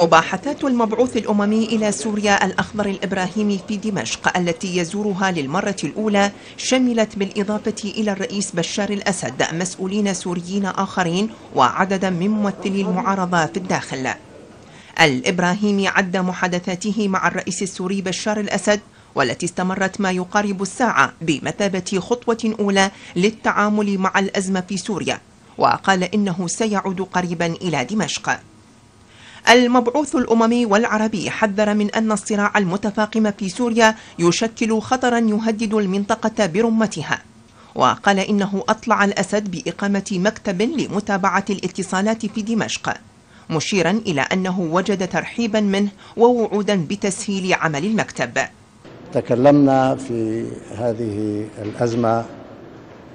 مباحثات المبعوث الأممي إلى سوريا الأخضر الإبراهيمي في دمشق التي يزورها للمرة الأولى شملت بالإضافة إلى الرئيس بشار الأسد مسؤولين سوريين آخرين وعددا من ممثلي المعارضة في الداخل. الإبراهيمي عد محادثاته مع الرئيس السوري بشار الأسد والتي استمرت ما يقارب الساعة بمثابة خطوة أولى للتعامل مع الأزمة في سوريا وقال إنه سيعود قريبا إلى دمشق. المبعوث الأممي والعربي حذر من أن الصراع المتفاقم في سوريا يشكل خطرا يهدد المنطقة برمتها. وقال إنه أطلع الأسد بإقامة مكتب لمتابعة الاتصالات في دمشق مشيرا إلى أنه وجد ترحيبا منه ووعودا بتسهيل عمل المكتب. تكلمنا في هذه الأزمة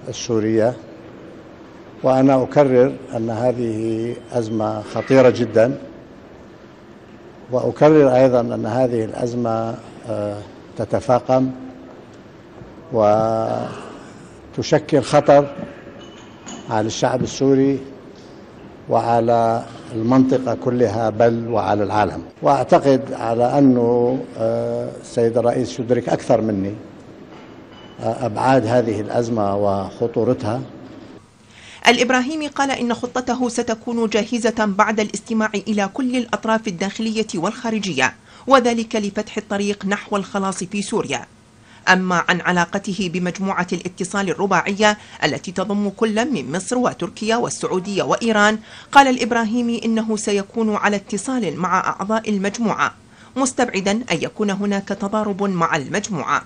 السورية وأنا أكرر أن هذه أزمة خطيرة جداً. وأكرر أيضا أن هذه الأزمة آه، تتفاقم وتشكل خطر على الشعب السوري وعلى المنطقة كلها بل وعلى العالم. وأعتقد على أنه آه، السيد الرئيس يدرك أكثر مني آه، أبعاد هذه الأزمة وخطورتها. الإبراهيمي قال إن خطته ستكون جاهزة بعد الاستماع إلى كل الأطراف الداخلية والخارجية وذلك لفتح الطريق نحو الخلاص في سوريا. أما عن علاقته بمجموعة الاتصال الرباعية التي تضم كل من مصر وتركيا والسعودية وإيران قال الإبراهيمي إنه سيكون على اتصال مع أعضاء المجموعة مستبعدا أن يكون هناك تضارب مع المجموعة.